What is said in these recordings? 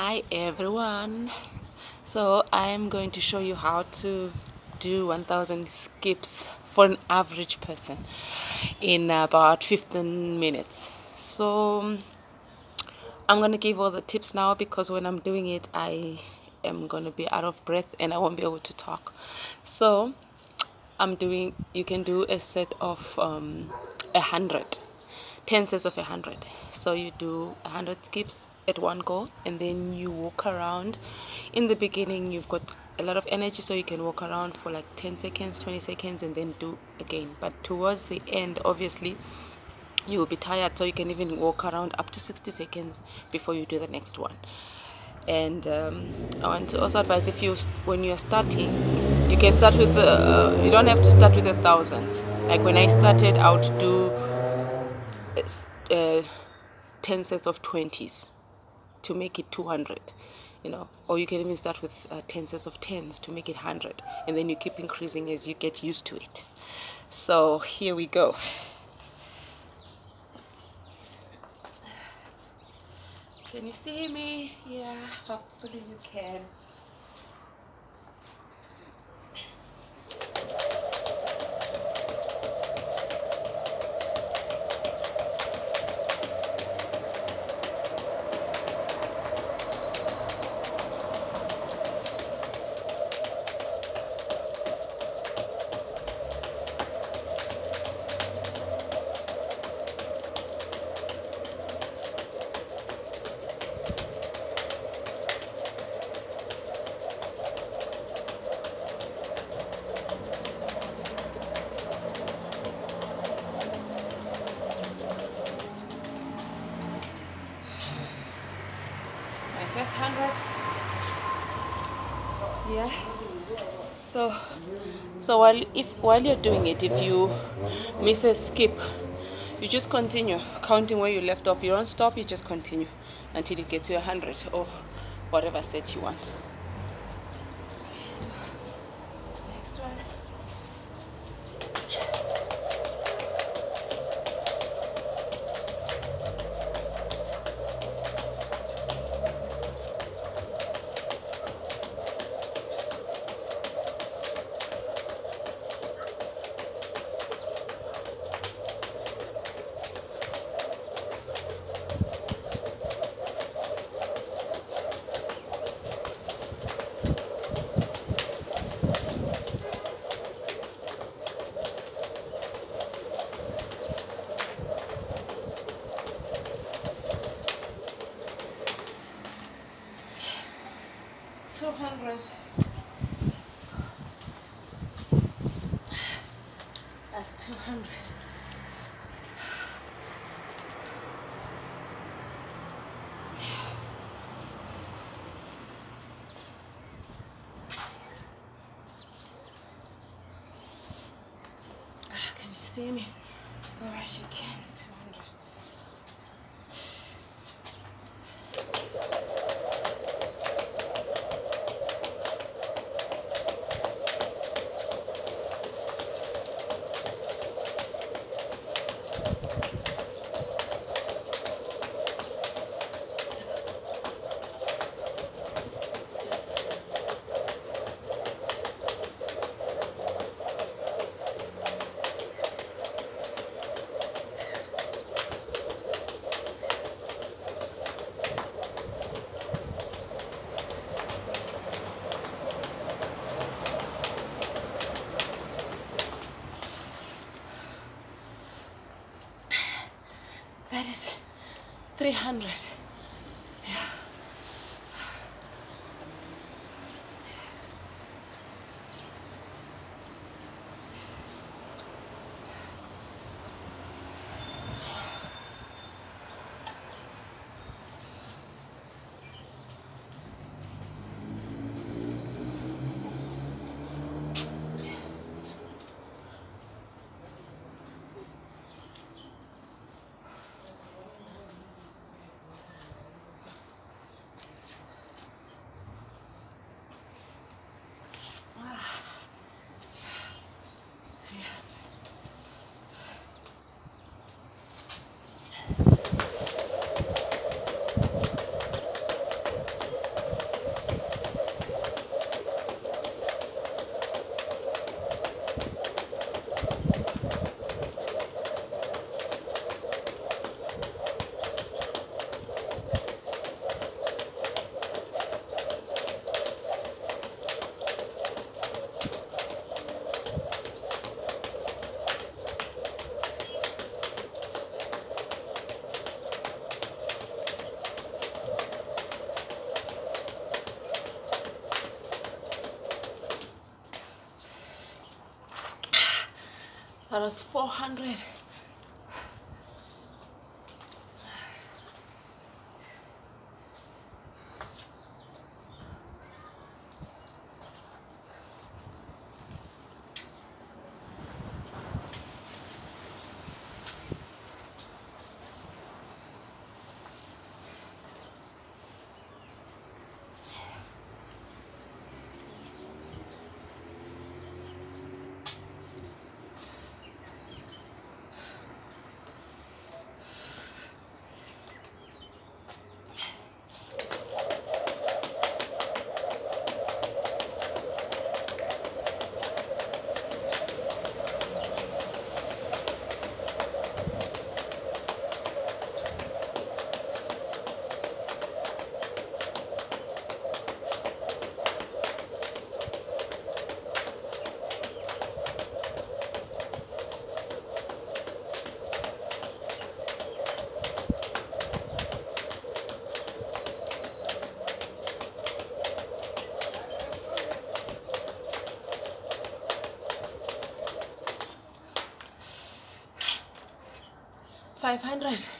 hi everyone. So i am going to show you how to do 1000 skips for an average person in about 15 minutes. So i'm going to give all the tips now because when i'm doing it i am going to be out of breath and i won't be able to talk. So i'm doing you can do a set of um, a hundred 10 sets of a hundred. So you do a hundred skips at one go and then you walk around. In the beginning you've got a lot of energy so you can walk around for like 10 seconds 20 seconds and then do again. But towards the end obviously you will be tired so you can even walk around up to 60 seconds before you do the next one. And um, I want to also advise if you when you're starting you can start with uh, you don't have to start with a thousand. Like when I started I would do uh, 10 sets of 20s to make it 200 you know? Or you can even start with uh, 10 sets of 10s to make it 100 and then you keep increasing as you get used to it. So here we go. Can you see me? Yeah hopefully you can so so while if while you're doing it if you miss a skip you just continue counting where you left off. You don't stop you just continue until you get to a hundred or whatever set you want 1200. Can you see me? Or I should can. 300. That was 400. 500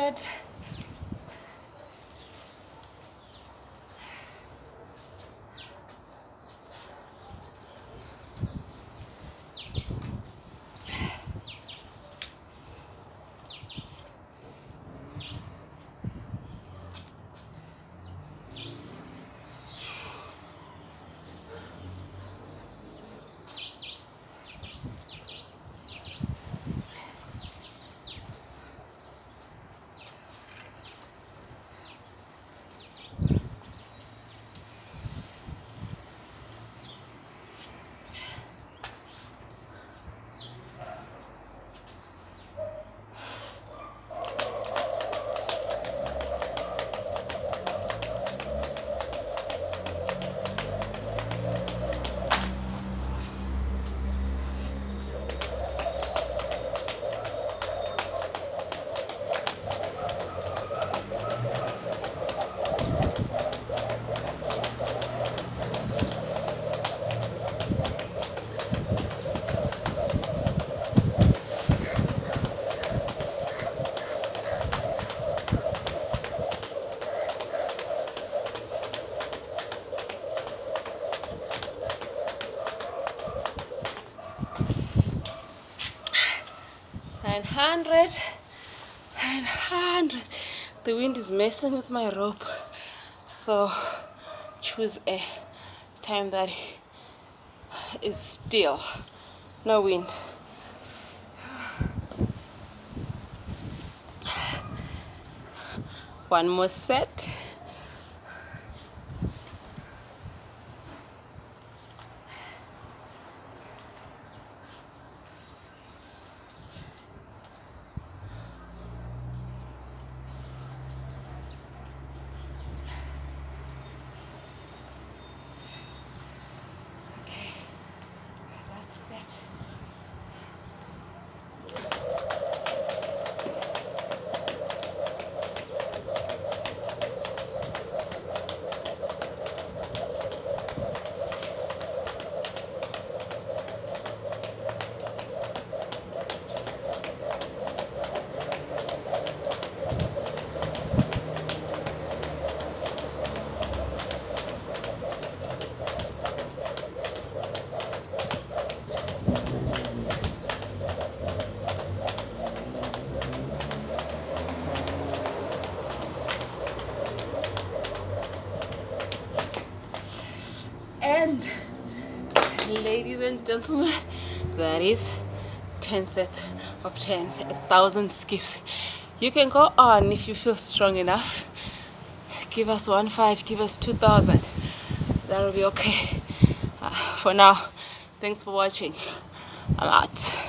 800 900 900 the wind is messing with my rope. So choose a time that is still. No wind. One more set and ladies and gentlemen that is 10 sets of 10s a thousand skips. You can go on if you feel strong enough. Give us one five give us 2000 that'll be okay. Uh, for now thanks for watching. I'm out